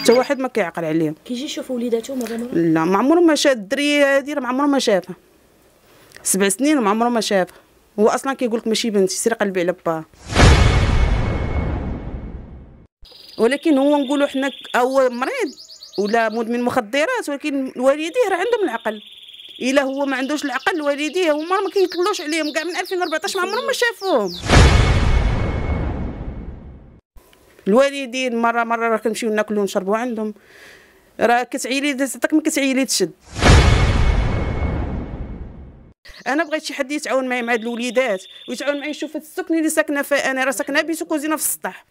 حتى واحد ما كيعقل عليهم. كيجي يشوف وليداتو مرة مرة؟ لا ما عمره ما شاف الدريه هادي راه ما عمره ما شافها. سبع سنين وما عمره ما شافها. هو أصلا كيقول لك ماشي بنتي سيري قلبي على باه ولكن هو نقولوا حنا هو مريض ولا مدمن مخدرات ولكن والديه راه عندهم العقل. إلا هو ما عندوش العقل والديه هما ما كيطلوش عليهم كاع من 2014 ما عمرهم ما شافوهم. الوالدين مرة مرة راه كنمشيو ناكلو ونشربوا عندهم. راه كتعيلي تعطيك ما كتعيلي تشد. أنا بغيت شي حد يتعاون معايا مع هاد الوليدات ويتعاون معايا يشوف هاد السكن اللي ساكنة فيها أنا راه ساكنة بيت وكوزينة في السطح.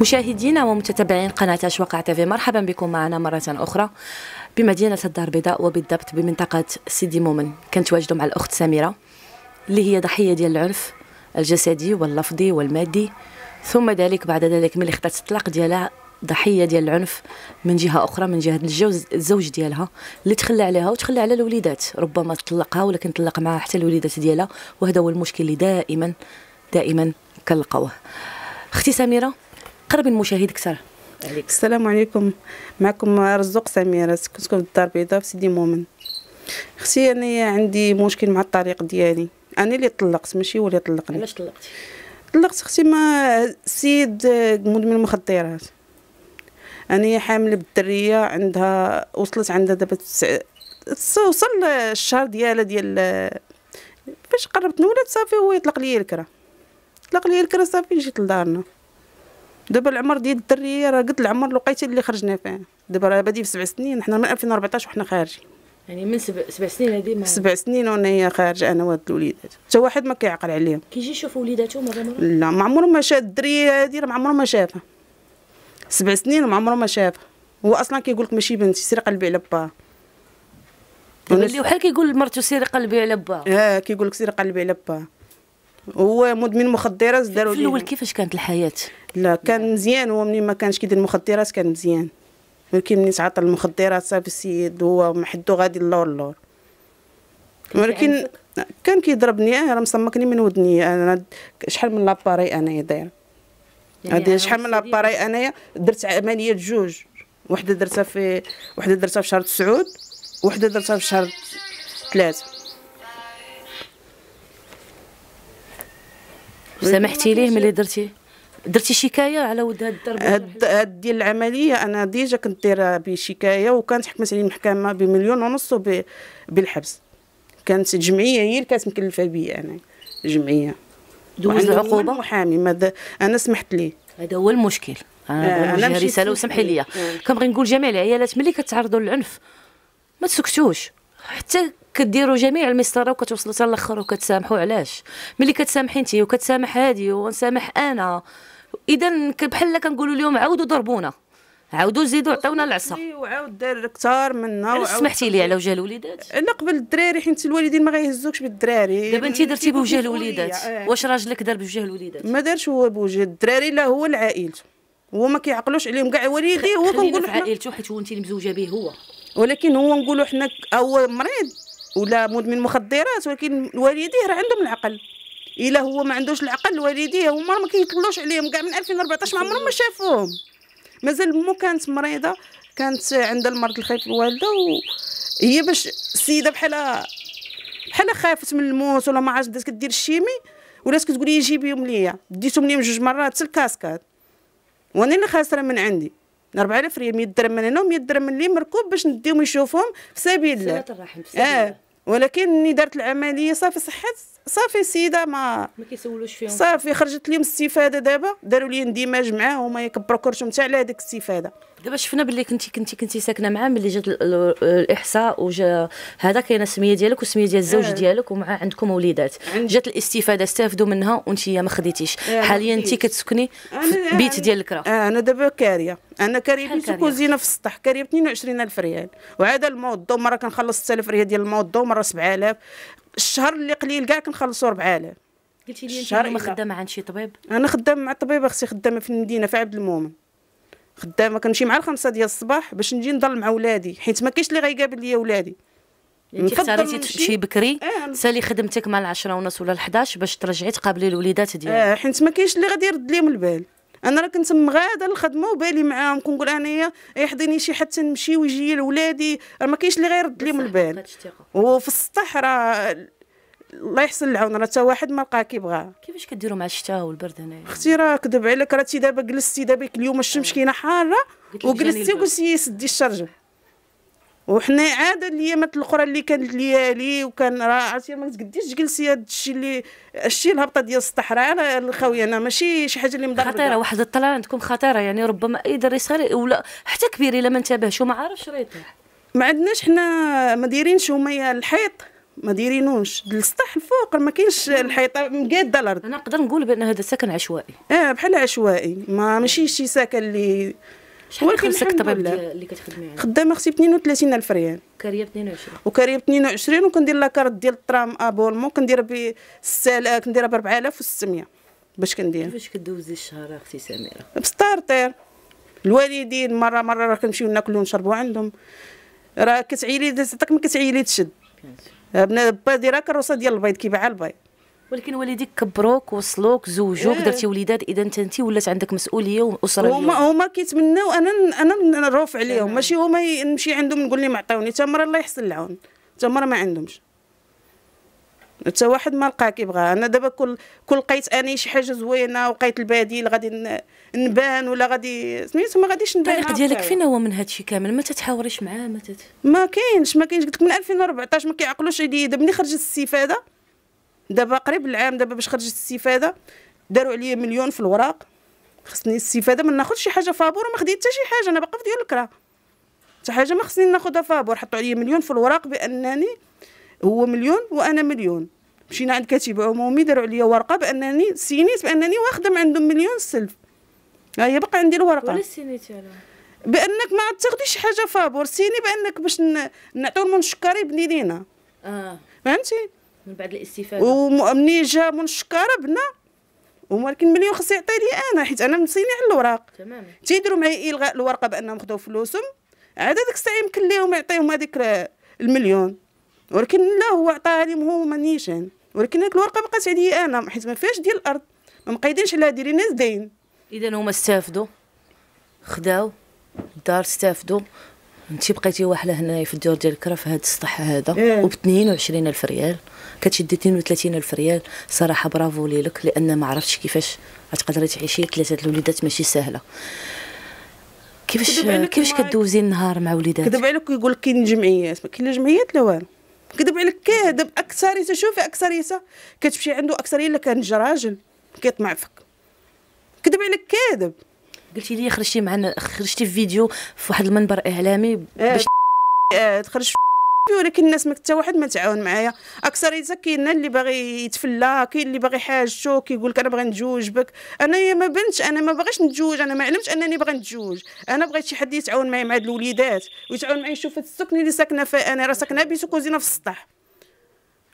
مشاهدينا ومتتبعين قناة أشواق تيفي مرحبا بكم معنا مرة أخرى بمدينة الدار البيضاء وبالضبط بمنطقة سيدي مومن. كنتواجدوا مع الأخت سميرة اللي هي ضحية ديال العنف الجسدي واللفظي والمادي ثم ذلك بعد ذلك ملي خدات الطلاق ديالها ضحية ديال العنف من جهة أخرى من جهة الزوج ديالها اللي تخلى عليها وتخلى على الوليدات ربما طلقها ولكن طلق معها حتى الوليدات ديالها وهذا هو المشكل اللي دائما دائما كنلقاوه. أختي سميرة قربي المشاهد أكثر. عليك. السلام عليكم. معكم رزق سميره سكنتكم في الدار البيضاء في سيدي مومن. أختي أنا عندي مشكل مع الطريق ديالي. أنا اللي طلقت ماشي هو اللي طلقني. علاش طلقتي؟ طلقت أختي ما السيد مدمن المخدرات. أنا حامل بالدرية عندها وصلت عندها دابا وصل الشهر ديالها ديال فاش قربت نولد صافي هو يطلق لي الكرا طلق لي الكرا صافي جيت لدارنا. دابا العمر ديال الدريه راه قد العمر الوقيته اللي خرجنا فيه. دابا راه بادي في سبع سنين حنا من 2014 وحنا خارجين. يعني من سبع, سبع سنين هذه ما سبع سنين وأنا هي خارجه أنا وهاد الوليدات. حتى واحد ما كيعقل عليهم. كيجي يشوف وليداتو مرة مرة؟ لا ما عمره ما شاف الدريه هادي راه ما عمره ما شافها. سبع سنين وما عمره ما شافها. هو أصلا كيقول لك ماشي بنتي سيري قلبي على باه اللي بحال كيقول لمرتو سيري قلبي على باه آه كيقول لك سيري قلبي على باه هو مدمن مخدرات داروا في الأول كيفاش كانت الحياة؟ لا كان مزيان هو منين ما كانش كيدير المخدرات كان مزيان. ولكن ملي تعاطى المخدرات صافي السيد هو محدو غادي اللور اللور ولكن كان كيضربني آه راه مصمكني من ودني. أنا شحال من l'appareil أنايا دايره يعني شحال من l'appareil أنايا درت عملية جوج. وحدة درتها في وحدة درتها في شهر تسعود وحدة درتها في شهر ثلاثة سامحتي ليه ملي درتي؟ درتي شكاية على ود هاد الضرب؟ هاد ديال العملية أنا déjà كنت دايرة بشكاية وكانت حكمت عليه المحكمة بمليون ونص بالحبس. كانت جمعية هي اللي كانت مكلفة بيا أنا جمعية. دوز العقوبة؟ محامي ماذا أنا سمحت ليه. هذا هو المشكل. أنا آه أنا رسالة وسمحي لي كنبغي نقول جميع العيالات ملي كتعرضوا للعنف ما تسكتوش. حتى كديروا جميع المسطرة وكتوصلوا حتى الأخر وكتسامحوا علاش؟ ملي كتسامحي انت وكتسامح هادي ونسامح أنا. اذا بحال كنقولوا لهم عاودوا ضربونا. عاودوا زيدوا عطيونا العصا. وعاود دار كثار منا وعاود سمحتي لي على وجه الوليدات. لا قبل الدراري حيت الوالدين ما غيهزوكش بالدراري. دابا انت درتي بوجه الوليدات. آه. واش راجلك دار بوجه الوليدات؟ ما دارش هو بوجه. الدراري لا هو لعائلته هو ما كيعقلوش عليهم كاع والديه هو كنقول عائلته حيت هو انت اللي مزوجة به هو. ولكن هو نقولوا حنا هو مريض. ولا مدمن مخدرات ولكن والديه راه عندهم العقل. إلا هو ما عندوش العقل والديه هما ما كيطلوش عليهم. كاع من 2014 ما عمرهم ما شافوهم. مازال مو كانت مريضة كانت عندها المرض الخايف الوالده وهي باش السيده بحال بحال خافت من الموت ولا ما عرفت بدات كدير الشيمي ولات كتقول لي جيبيهم ليا. ديتهم لي جوج مرات حتى الكاسكاد وأنا اللي خاسرة من عندي. 4000 ريال 100 درهم من هنا و100 درهم من اللي مركوب باش نديهم يشوفوهم في سبيل الله. الرحم في سبيل آه. ولكن دارت العملية صافي صحات صافي السيده ما ما كيسولوش فيهم. صافي خرجت لي من الاستفاده دابا داروا لي اندماج معاهم ما يكبروا كرشهم حتى على هذيك الاستفاده. دابا شفنا باللي كنتي كنتي كنتي ساكنة معاه ملي جات ال- ال- الإحصاء وجا هذا كاينة السمية ديالك والسمية ديال الزوج آه. ديالك ومع عندكم وليدات. جات الاستفادة استافدوا منها وانت ما خديتيش. آه، ما حاليا انت خديتش. كتسكني في البيت أنا- ديال الكرا. آه أنا دابا كارية. أنا كارية بيت كارية؟ وكوزينه في السطح. كارية ب 22000 ريال. وعاد الموضوع مرة كنخلص 6000 ريال ديال الموضوع مرة 7000 الشهر اللي قليل كاع كنخلصوا 4000 قلتي لي أنت إلا. خدامة عند شي طبيب؟ أنا خدامة مع الطبيبه أختي خدامة في المدينة في عبد المؤمن خدامة كنمشي مع الخمسة ديال الصباح باش نجي نضل مع ولادي حيت ما كاينش اللي غيقابل ليا ولادي. انت نفضل اختاريتي تمشي بكري آه. تسالي خدمتك مع العشرة ونص ولا ال11 باش ترجعي تقابلي الوليدات ديالك. آه حيت ما كاينش اللي غادي يرد ليهم البال. أنا راه كنت مغادة للخدمه وبالي معاهم كنقول أنايا يحضرني شي حتى نمشي ويجي لولادي راه ما كاينش اللي غيرد ليهم البال. وفي السطح راه الله يحسن العون راه حتى واحد ما لقى كيبغى كيفاش كديروا مع الشتاء والبرد هنايا؟ أختي راه كذب عليك راه تي دابا جلستي دابا اليوم الشمس كاينة حارة وجلستي. وقلتي سدي الشرجم. وحنا عادة الايامات الاخرى اللي كانت ليالي وكان راه عرفتي ما تقديش تجلسي هذا الشيء اللي الشيء الهبطة ديال السطح راه أنا الخاوية أنا ماشي شي حاجة اللي مضرة خطيرة واحد الطلعه عندكم خطيرة. يعني ربما اي دري صغير ولا حتى كبير إلا ما انتبهش وما عارفش راه يطيح ما عندناش حنا ما دايرينش هما الحيط. ما دايرينوش. السطح الفوق ما كاينش الحيط مقاده الأرض. أنا نقدر نقول بأن هذا سكن عشوائي. آه بحال عشوائي. ما ماشي شي ساكن اللي ولكن الحمد لله. ديال- اللي كتخدمي عنده خدامة أختي ب 32000 ريال. كاريه ب 22 وكاريه ب 22 وكندير la carte ديال الترام abonnement كنديرها ب كنديرها ب 4600 باش كندير. كيفاش كدوزي الشهر أختي سميرة؟ بالستر. الوالدين مرة مرة راه كنمشيو ناكلو ونشربو عندهم. راه كتعيلي تعطيك ما كتعيلي تشد. با دايره كروسة ديال البيض كيباع البيض. ولكن والديك كبروك وصلوك زوجوك إيه. درتي وليدات إذا انت أنت ولات عندك مسؤولية وأسرة هما. هما كيتمناو أنا أنا نروف عليهم ماشي هما نمشي عندهم نقول لهم عطيوني حتى مرة الله يحسن العون حتى مرة ما عندهمش. حتى واحد ما لقى كيبغى. أنا دابا كل كل لقيت أني شي حاجة زوينة وقيت البديل غادي نبان ولا غادي سميتو ما غاديش نبان. الطريق ديالك. فين هو من هادشي كامل؟ ما تتحاوريش معاه ما تت... ما كاينش ما كاينش. قلت لك من 2014 ما كيعقلوش دابا ملي خرجت الاستفاده دابا قريب العام دابا باش خرجت الاستفادة داروا عليا مليون في الوراق. خصني الاستفادة ما ناخذش شي حاجة فابور وما خديت حتى شي حاجة أنا باقا في ديال الكرا. حتى حاجة ما خصني ناخذها فابور حطوا عليا مليون في الوراق بأنني هو مليون وأنا مليون. مشينا عند كاتب عمومي داروا عليا ورقة بأنني سينيت بأنني واخدة من عندهم مليون سلف. ها هي باقا عندي الورقة. ولا سينيتي بأنك ما تاخديش حاجة فابور سيني بأنك باش نعطيو المنشكر يبني لينا آه. فهمتي؟ من بعد الاستفادة. ومني جا منشكر بنا ولكن مليون خص يعطي لي أنا حيت أنا مسيني على الوراق. تماما تيديروا معايا الغاء الورقة بأنهم خداو فلوسهم عاد هذاك الساعة يمكن ليهم يعطيهم هذيك المليون. ولكن لا هو عطاها لهم هو مانيش. ولكن هذيك الورقة بقات عليا أنا حيت ما فيهاش ديال الأرض. ما مقيدينش عليها ديري ناس داين إذا هما استافدوا خداو الدار استافدوا. انت بقيتي واحدة هنايا في الدور ديال الكرا في هذا السطح هذا إيه. وب 22 ألف ريال. كتشدي 32 ألف ريال. صراحة برافو ليك لأن ما عرفتش كيفاش غتقدري تعيشي. ثلاثة الوليدات ماشي سهلة. كيفاش كيفاش. كدوزي النهار مع وليدات كذب عليك ويقول لك كاين جمعيات. ما كاين لا جمعيات لا والو. كذب عليك كاذب أكثريتة. شوفي أكثريتة. كتمشي عنده أكثرية إلا كان راجل كيطمع فيك. كذب عليك كاذب قلتي لي خرجتي معنا خرجتي في فيديو في واحد المنبر إعلامي باش آه، تخرج في ولكن الناس ما حتى واحد ما تعاون معايا. اكثريتها كاين اللي باغي يتفلى كاين اللي باغي حاجته كيقول لك أنا باغي نتزوج بك. أنا يا ما بنتش أنا ما باغيش نتزوج أنا ما علمتش أنني باغي نتزوج أنا بغيت شي حد يتعاون معايا مع هاد الوليدات ويتعاون معايا يشوف هاد السكن اللي ساكنة فيه أنا راه ساكنة بيت وكوزينة في السطح.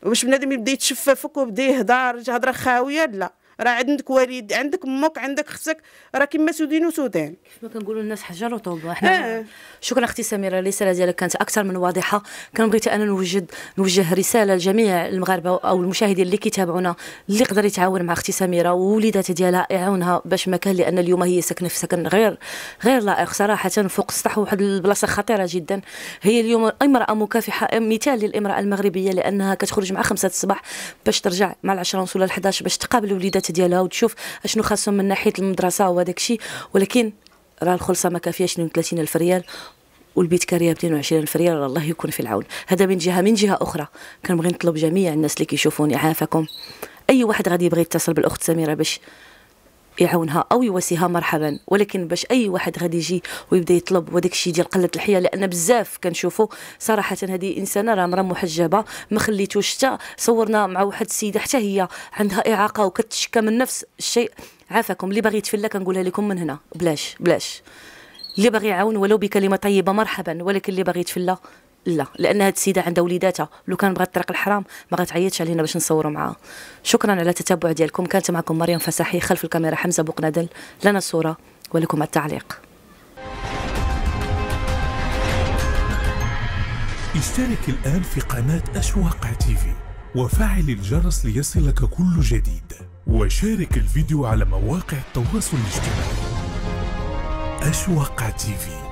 واش بنادم يبدأ يتشففك ويبدأ يهضر هضرة خاوية؟ لا. راه عندك والد عندك أمك عندك أختك راه كما سودين وسودان كما كنقولوا الناس حجر وطوبه حنا آه. شكرا أختي سميرة الرسالة ديالك كانت أكثر من واضحة. كان بغيت أنا نوجد نوجه رسالة لجميع المغاربة أو المشاهدين اللي كيتابعونا اللي يقدر يتعاون مع أختي سميرة ووليدات ديالها يعاونها باش مكان لأن اليوم هي ساكنه في سكن غير غير لائق صراحة فوق السطح. واحد البلاصة خطيرة جدا. هي اليوم امرأة مكافحة مثال للامرأة المغربية لأنها كتخرج مع خمسة الصباح باش ترجع مع العشرة ونص ولا 11 باش تقابل الوليدات ديالها وتشوف أشنو خاصهم من ناحية المدرسة وهذاك الشيء. ولكن راه الخلصة ما كافياش 32 ألف ريال والبيت كاريه ب 22 فريال الله يكون في العون. هذا من جهة من جهة أخرى كنبغي نطلب جميع الناس اللي كيشوفوني عافاكم. أي واحد غادي يبغي يتصل بالأخت سميرة باش يعاونها أو يواسيها مرحبا. ولكن باش أي واحد غادي يجي ويبدأ يطلب وداك الشيء ديال قلة الحياة لأن بزاف كنشوفوا صراحة هذه إنسانة راه مرا محجبة ما خليتوش حتى صورنا مع واحد السيدة حتى هي عندها إعاقة وكتشكى من نفس الشيء. عافاكم. اللي باغي يتفلى كنقولها لكم من هنا. بلاش بلاش. اللي باغي يعاون ولو بكلمة طيبة مرحبا ولكن اللي باغي يتفلى لا لأن هاد السيده عندها وليداتها. لو كان بغات طريق الحرام ما غتعيطش علينا باش نصوروا معاها. شكرا على التتبع ديالكم. كانت معكم مريم فساحي خلف الكاميرا حمزة بوقنادل لنا الصورة ولكم التعليق. اشترك الآن في قناة أشواق تيفي وفعل الجرس ليصلك كل جديد. وشارك الفيديو على مواقع التواصل الاجتماعي. أشواق تيفي.